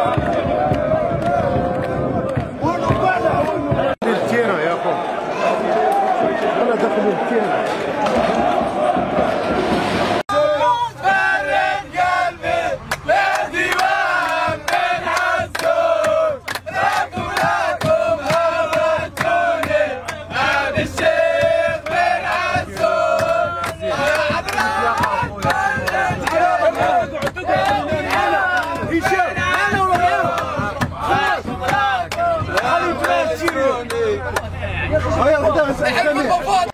Thank. أيوه